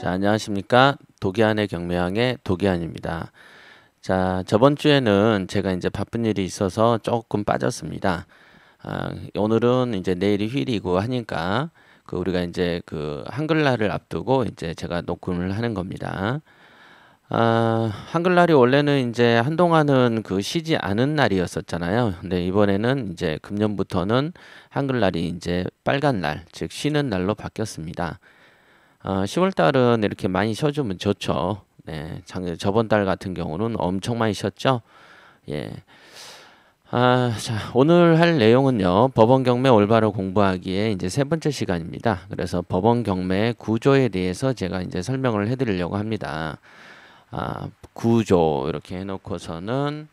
자, 안녕하십니까. 독이안의 경매왕의 독이안입니다. 자, 저번 주에는 제가 이제 바쁜 일이 있어서 조금 빠졌습니다. 아, 오늘은 이제 내일이 휴일이고 하니까 그 우리가 이제 그 한글날을 앞두고 이제 제가 녹음을 하는 겁니다. 아, 한글날이 원래는 이제 한동안은 그 쉬지 않은 날이었었잖아요. 근데 이번에는 이제 금년부터는 한글날이 이제 빨간 날, 즉 쉬는 날로 바뀌었습니다. 어, 10월 달은 이렇게 많이 쉬어주면 좋죠. 네, 작 저번 달 같은 경우는 엄청 많이 쉬었죠. 예. 아, 자, 오늘 할 내용은요. 법원 경매 올바로 공부하기에 이제 세 번째 시간입니다. 그래서 법원 경매 구조에 대해서 제가 이제 설명을 해 드리려고 합니다. 아, 구조 이렇게 해 놓고서는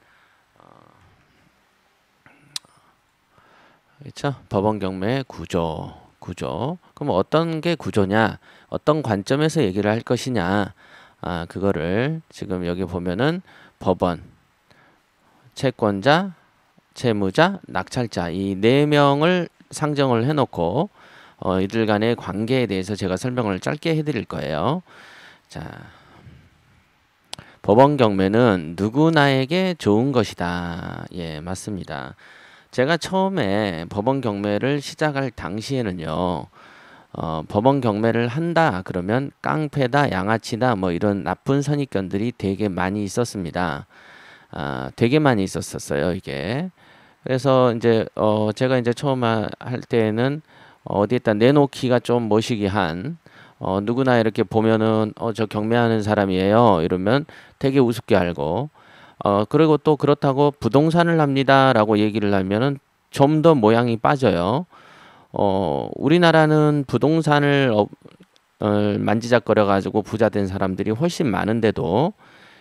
그렇죠? 법원 경매 구조, 구조. 그럼 어떤 게 구조냐? 어떤 관점에서 얘기를 할 것이냐? 아, 그거를 지금 여기 보면은 법원, 채권자, 채무자, 낙찰자 이 네 명을 상정을 해놓고 어, 이들 간의 관계에 대해서 제가 설명을 짧게 해드릴 거예요. 자, 법원 경매는 누구나에게 좋은 것이다. 예, 맞습니다. 제가 처음에 법원 경매를 시작할 당시에는요. 어, 법원 경매를 한다 그러면 깡패다 양아치다 뭐 이런 나쁜 선입견들이 되게 많이 있었습니다. 아, 되게 많이 있었었어요 이게. 그래서 이제 어, 제가 이제 처음 할 때는 어디에다 내놓기가 좀 머시기한 어, 누구나 이렇게 보면은 어, 저 경매하는 사람이에요 이러면 되게 우습게 알고 어, 그리고 또 그렇다고 부동산을 합니다라고 얘기를 하면은 좀 더 모양이 빠져요. 어, 우리나라는 부동산을 어, 어, 만지작거려 가지고 부자 된 사람들이 훨씬 많은데도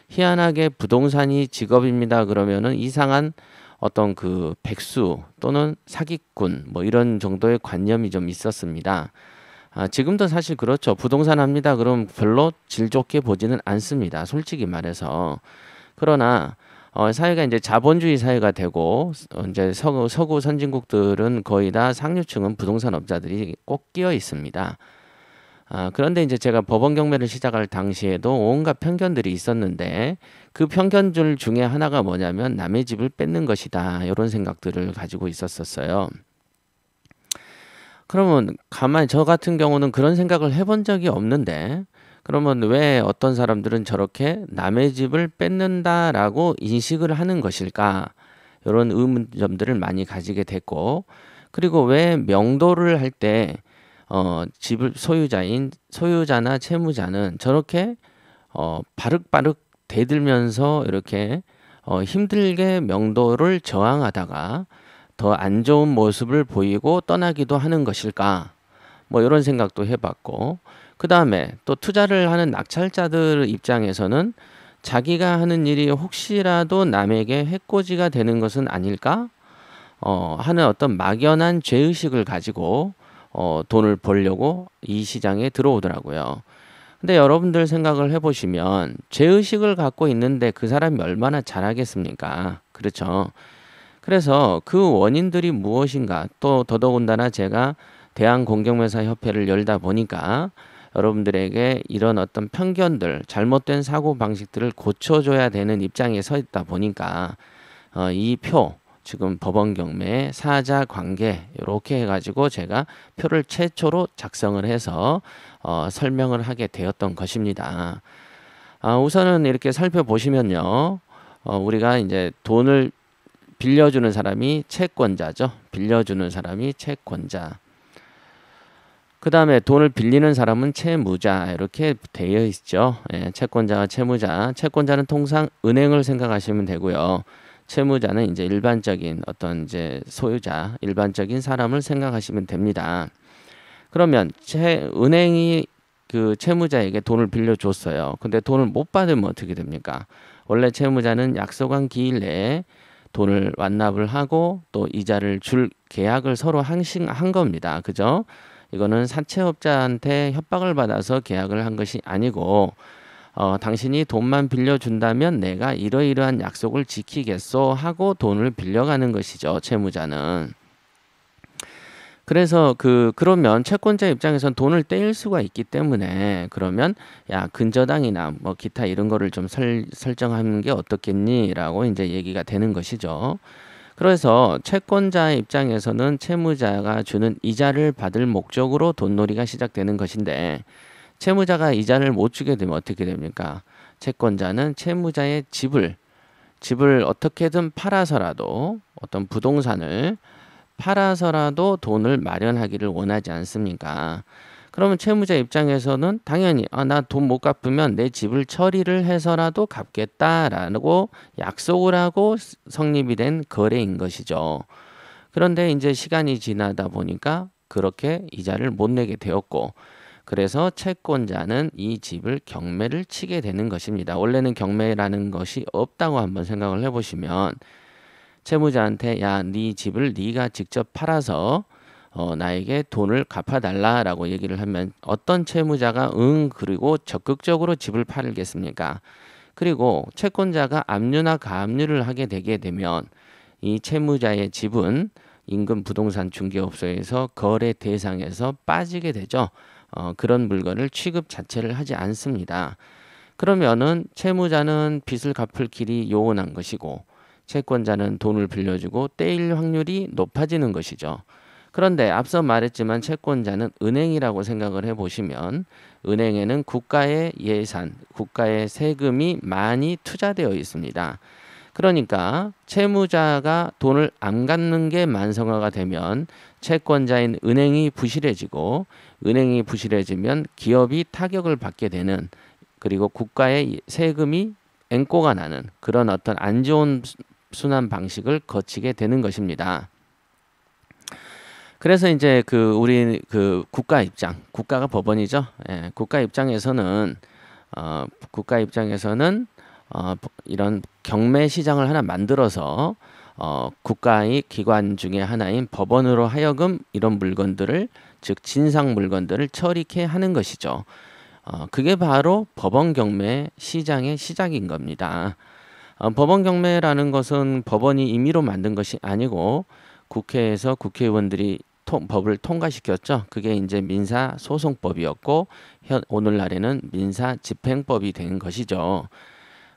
희한하게 부동산이 직업입니다 그러면은 이상한 어떤 그 백수 또는 사기꾼 뭐 이런 정도의 관념이 좀 있었습니다. 아, 지금도 사실 그렇죠. 부동산 합니다. 그럼 별로 질 좋게 보지는 않습니다. 솔직히 말해서. 그러나 어, 사회가 이제 자본주의 사회가 되고 어, 이제 서구, 서구 선진국들은 거의 다 상류층은 부동산 업자들이 꼭 끼어 있습니다. 아, 그런데 이제 제가 법원 경매를 시작할 당시에도 온갖 편견들이 있었는데 그 편견들 중에 하나가 뭐냐면 남의 집을 뺏는 것이다. 이런 생각들을 가지고 있었었어요. 그러면 가만히 저 같은 경우는 그런 생각을 해본 적이 없는데 그러면 왜 어떤 사람들은 저렇게 남의 집을 뺏는다라고 인식을 하는 것일까? 이런 의문점들을 많이 가지게 됐고, 그리고 왜 명도를 할 때, 어, 집을 소유자인 소유자나 채무자는 저렇게, 어, 바르바르 대들면서 이렇게, 어, 힘들게 명도를 저항하다가 더 안 좋은 모습을 보이고 떠나기도 하는 것일까? 뭐 이런 생각도 해봤고, 그 다음에 또 투자를 하는 낙찰자들 입장에서는 자기가 하는 일이 혹시라도 남에게 해코지가 되는 것은 아닐까? 어, 하는 어떤 막연한 죄의식을 가지고 어, 돈을 벌려고 이 시장에 들어오더라고요. 근데 여러분들 생각을 해보시면 죄의식을 갖고 있는데 그 사람이 얼마나 잘하겠습니까? 그렇죠. 그래서 그 원인들이 무엇인가 또 더더군다나 제가 대한공경매사 협회를 열다 보니까 여러분들에게 이런 어떤 편견들, 잘못된 사고 방식들을 고쳐줘야 되는 입장에 서 있다 보니까 어, 이 표, 지금 법원 경매 사자 관계 이렇게 해가지고 제가 표를 최초로 작성을 해서 어, 설명을 하게 되었던 것입니다. 아, 우선은 이렇게 살펴보시면요, 어, 우리가 이제 돈을 빌려주는 사람이 채권자죠. 빌려주는 사람이 채권자. 그 다음에 돈을 빌리는 사람은 채무자 이렇게 되어 있죠. 예, 채권자와 채무자. 채권자는 통상 은행을 생각하시면 되고요. 채무자는 이제 일반적인 어떤 이제 소유자, 일반적인 사람을 생각하시면 됩니다. 그러면 채, 은행이 그 채무자에게 돈을 빌려줬어요. 근데 돈을 못 받으면 어떻게 됩니까? 원래 채무자는 약속한 기일 내에 돈을 완납을 하고 또 이자를 줄 계약을 서로 한 겁니다. 그죠? 이거는 사채업자한테 협박을 받아서 계약을 한 것이 아니고 어, 당신이 돈만 빌려준다면 내가 이러이러한 약속을 지키겠소 하고 돈을 빌려가는 것이죠. 채무자는. 그래서 그 그러면 채권자 입장에선 돈을 떼일 수가 있기 때문에 그러면 야 근저당이나 뭐 기타 이런 거를 좀 설, 설정하는 게 어떻겠니라고 이제 얘기가 되는 것이죠. 그래서 채권자 입장에서는 채무자가 주는 이자를 받을 목적으로 돈놀이가 시작되는 것인데 채무자가 이자를 못 주게 되면 어떻게 됩니까? 채권자는 채무자의 집을 집을 어떻게든 팔아서라도 어떤 부동산을 팔아서라도 돈을 마련하기를 원하지 않습니까? 그러면 채무자 입장에서는 당연히 아, 나 돈 못 갚으면 내 집을 처리를 해서라도 갚겠다라고 약속을 하고 성립이 된 거래인 것이죠. 그런데 이제 시간이 지나다 보니까 그렇게 이자를 못 내게 되었고 그래서 채권자는 이 집을 경매를 치게 되는 것입니다. 원래는 경매라는 것이 없다고 한번 생각을 해보시면 채무자한테 야, 네 집을 네가 직접 팔아서 어, 나에게 돈을 갚아달라라고 얘기를 하면 어떤 채무자가 응 그리고 적극적으로 집을 팔겠습니까? 그리고 채권자가 압류나 가압류를 하게 되게 되면 이 채무자의 집은 인근 부동산 중개업소에서 거래 대상에서 빠지게 되죠. 어, 그런 물건을 취급 자체를 하지 않습니다. 그러면은 채무자는 빚을 갚을 길이 요원한 것이고 채권자는 돈을 빌려주고 떼일 확률이 높아지는 것이죠. 그런데 앞서 말했지만 채권자는 은행이라고 생각을 해보시면 은행에는 국가의 예산, 국가의 세금이 많이 투자되어 있습니다. 그러니까 채무자가 돈을 안 갚는 게 만성화가 되면 채권자인 은행이 부실해지고 은행이 부실해지면 기업이 타격을 받게 되는 그리고 국가의 세금이 앵꼬가 나는 그런 어떤 안 좋은 순환 방식을 거치게 되는 것입니다. 그래서 이제 그 우리 그 국가 입장, 국가가 법원이죠. 예, 국가 입장에서는 어, 국가 입장에서는 어, 이런 경매 시장을 하나 만들어서 어, 국가의 기관 중에 하나인 법원으로 하여금 이런 물건들을 즉 진상 물건들을 처리케 하는 것이죠. 어, 그게 바로 법원 경매 시장의 시작인 겁니다. 어, 법원 경매라는 것은 법원이 임의로 만든 것이 아니고 국회에서 국회의원들이 통, 법을 통과시켰죠. 그게 이제 민사 소송법이었고 현, 오늘날에는 민사 집행법이 된 것이죠.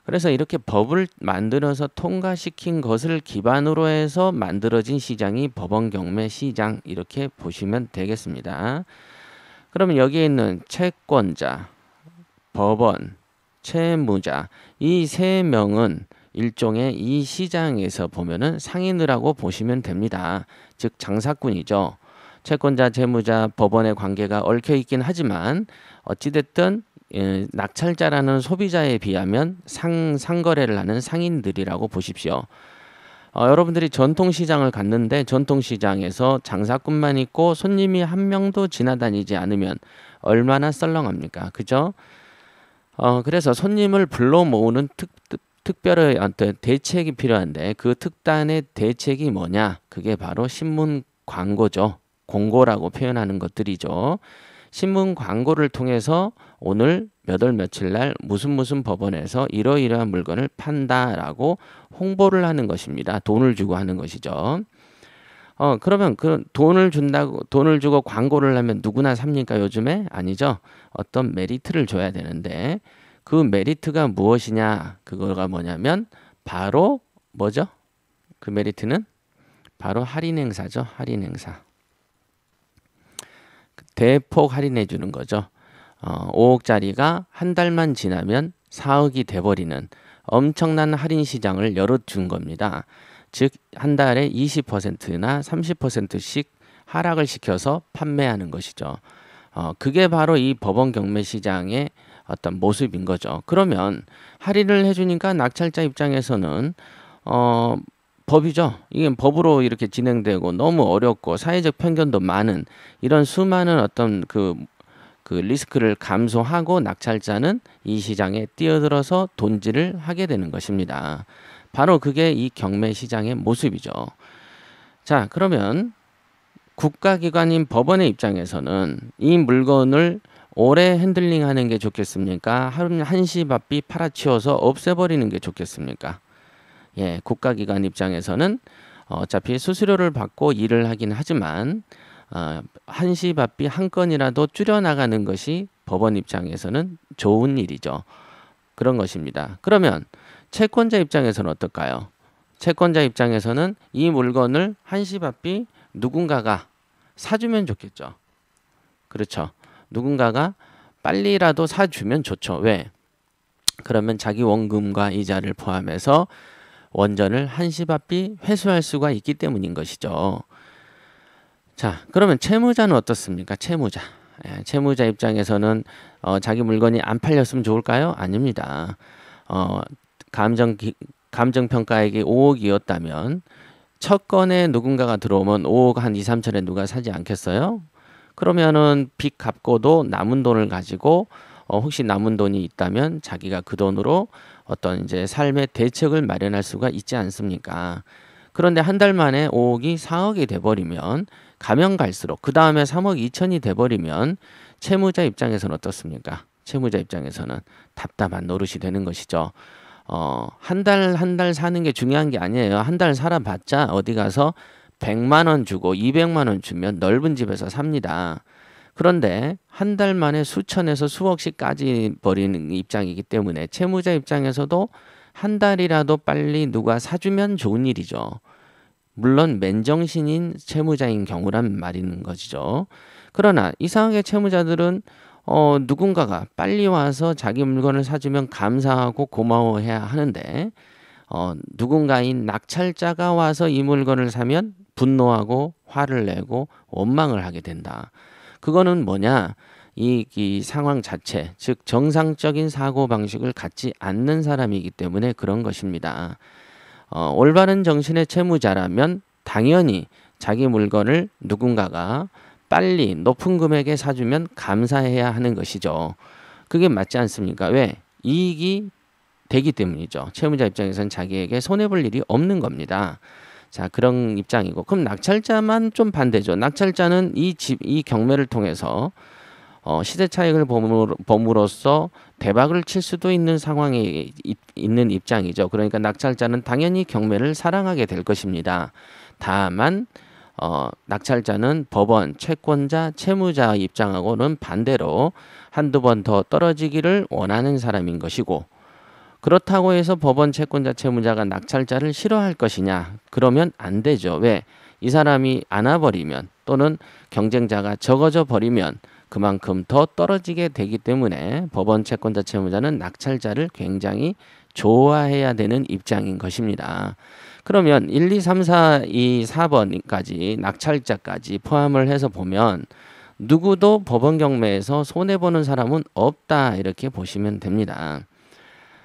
그래서 이렇게 법을 만들어서 통과시킨 것을 기반으로 해서 만들어진 시장이 법원 경매 시장 이렇게 보시면 되겠습니다. 그러면 여기에 있는 채권자, 법원, 채무자 이 세 명은 일종의 이 시장에서 보면은 상인이라고 보시면 됩니다. 즉 장사꾼이죠. 채권자, 채무자, 법원의 관계가 얽혀 있긴 하지만 어찌됐든 예, 낙찰자라는 소비자에 비하면 상, 상거래를 하는 상인들이라고 보십시오. 어, 여러분들이 전통시장을 갔는데 전통시장에서 장사꾼만 있고 손님이 한 명도 지나다니지 않으면 얼마나 썰렁합니까? 그죠? 어, 그래서 손님을 불러 모으는 특, 특, 특별한 어떤 대책이 필요한데 그 특단의 대책이 뭐냐? 그게 바로 신문 광고죠. 공고라고 표현하는 것들이죠. 신문 광고를 통해서 오늘 몇 월 며칠 날 무슨 무슨 법원에서 이러이러한 물건을 판다라고 홍보를 하는 것입니다. 돈을 주고 하는 것이죠. 어 그러면 그 돈을 준다고 돈을 주고 광고를 하면 누구나 삽니까 요즘에 아니죠. 어떤 메리트를 줘야 되는데 그 메리트가 무엇이냐 그거가 뭐냐면 바로 뭐죠? 그 메리트는 바로 할인 행사죠. 할인 행사. 대폭 할인해 주는 거죠. 어, 5억짜리가 한 달만 지나면 4억이 돼버리는 엄청난 할인 시장을 열어준 겁니다. 즉, 한 달에 20%나 30%씩 하락을 시켜서 판매하는 것이죠. 어, 그게 바로 이 법원 경매 시장의 어떤 모습인 거죠. 그러면 할인을 해주니까 낙찰자 입장에서는 어, 법이죠. 이게 법으로 이렇게 진행되고 너무 어렵고 사회적 편견도 많은 이런 수많은 어떤 그, 그 리스크를 감소하고 낙찰자는 이 시장에 뛰어들어서 돈질을 하게 되는 것입니다. 바로 그게 이 경매 시장의 모습이죠. 자, 그러면 국가기관인 법원의 입장에서는 이 물건을 오래 핸들링 하는 게 좋겠습니까? 한시 바삐 팔아치워서 없애버리는 게 좋겠습니까? 예, 국가기관 입장에서는 어차피 수수료를 받고 일을 하긴 하지만 어, 한시 바삐 한 건이라도 줄여나가는 것이 법원 입장에서는 좋은 일이죠. 그런 것입니다. 그러면 채권자 입장에서는 어떨까요? 채권자 입장에서는 이 물건을 한시 바삐 누군가가 사주면 좋겠죠. 그렇죠. 누군가가 빨리라도 사주면 좋죠. 왜? 그러면 자기 원금과 이자를 포함해서 원전을 한시바삐 회수할 수가 있기 때문인 것이죠. 자, 그러면 채무자는 어떻습니까? 채무자. 예, 채무자 입장에서는 어, 자기 물건이 안 팔렸으면 좋을까요? 아닙니다. 어, 감정 감정 평가액이 5억이었다면 첫 건에 누군가가 들어오면 5억 한 2, 3천에 누가 사지 않겠어요? 그러면은 빚 갚고도 남은 돈을 가지고 어, 혹시 남은 돈이 있다면 자기가 그 돈으로 어떤 이제 삶의 대책을 마련할 수가 있지 않습니까? 그런데 한 달 만에 5억이 4억이 돼버리면 가면 갈수록 그 다음에 3억 2천이 돼버리면 채무자 입장에서는 어떻습니까? 채무자 입장에서는 답답한 노릇이 되는 것이죠. 어, 한 달, 한달 사는 게 중요한 게 아니에요. 한 달 살아봤자 어디 가서 100만 원 주고 200만 원 주면 넓은 집에서 삽니다. 그런데 한 달 만에 수천에서 수억씩 까지 버리는 입장이기 때문에 채무자 입장에서도 한 달이라도 빨리 누가 사주면 좋은 일이죠. 물론 맨정신인 채무자인 경우란 말인 것이죠. 그러나 이상하게 채무자들은 어, 누군가가 빨리 와서 자기 물건을 사주면 감사하고 고마워해야 하는데 어, 누군가인 낙찰자가 와서 이 물건을 사면 분노하고 화를 내고 원망을 하게 된다. 그거는 뭐냐? 이, 이 상황 자체, 즉 정상적인 사고 방식을 갖지 않는 사람이기 때문에 그런 것입니다. 어, 올바른 정신의 채무자라면 당연히 자기 물건을 누군가가 빨리 높은 금액에 사주면 감사해야 하는 것이죠. 그게 맞지 않습니까? 왜? 이익이 되기 때문이죠. 채무자 입장에서는 자기에게 손해볼 일이 없는 겁니다. 자, 그런 입장이고. 그럼 낙찰자만 좀 반대죠. 낙찰자는 이 집, 이 경매를 통해서 어, 시대 차익을 범으로써 대박을 칠 수도 있는 상황에 있는 입장이죠. 그러니까 낙찰자는 당연히 경매를 사랑하게 될 것입니다. 다만 어, 낙찰자는 법원, 채권자, 채무자 입장하고는 반대로 한두 번 더 떨어지기를 원하는 사람인 것이고 그렇다고 해서 법원, 채권자, 채무자가 낙찰자를 싫어할 것이냐? 그러면 안 되죠. 왜? 이 사람이 안아버리면 또는 경쟁자가 적어져 버리면 그만큼 더 떨어지게 되기 때문에 법원 채권자 채무자는 낙찰자를 굉장히 좋아해야 되는 입장인 것입니다. 그러면 1, 2, 3, 4, 2, 4번까지 낙찰자까지 포함을 해서 보면 누구도 법원 경매에서 손해보는 사람은 없다 이렇게 보시면 됩니다.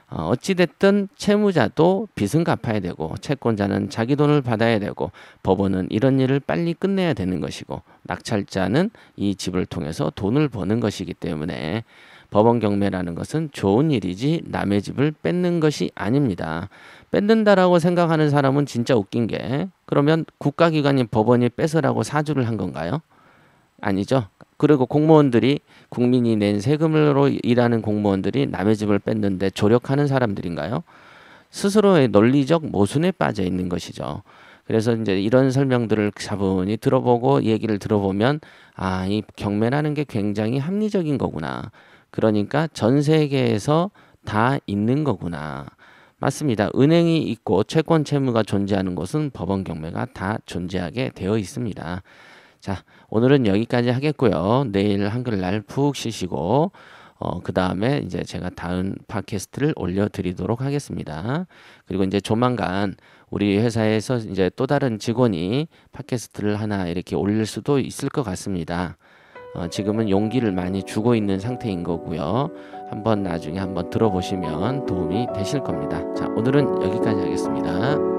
어, 어찌됐든 채무자도 빚은 갚아야 되고 채권자는 자기 돈을 받아야 되고 법원은 이런 일을 빨리 끝내야 되는 것이고 낙찰자는 이 집을 통해서 돈을 버는 것이기 때문에 법원 경매라는 것은 좋은 일이지 남의 집을 뺏는 것이 아닙니다. 뺏는다라고 생각하는 사람은 진짜 웃긴 게 그러면 국가기관인 법원이 뺏으라고 사주를 한 건가요? 아니죠. 그리고 공무원들이 국민이 낸 세금으로 일하는 공무원들이 남의 집을 뺐는데 조력하는 사람들인가요? 스스로의 논리적 모순에 빠져 있는 것이죠. 그래서 이제 이런 설명들을 차분히 들어보고 얘기를 들어보면 아, 이 경매라는 게 굉장히 합리적인 거구나. 그러니까 전 세계에서 다 있는 거구나. 맞습니다. 은행이 있고 채권 채무가 존재하는 곳은 법원 경매가 다 존재하게 되어 있습니다. 자, 오늘은 여기까지 하겠고요. 내일 한글날 푹 쉬시고 어, 그 다음에 이제 제가 다음 팟캐스트를 올려드리도록 하겠습니다. 그리고 이제 조만간 우리 회사에서 이제 또 다른 직원이 팟캐스트를 하나 이렇게 올릴 수도 있을 것 같습니다. 어, 지금은 용기를 많이 주고 있는 상태인 거고요. 한번 나중에 한번 들어보시면 도움이 되실 겁니다. 자, 오늘은 여기까지 하겠습니다.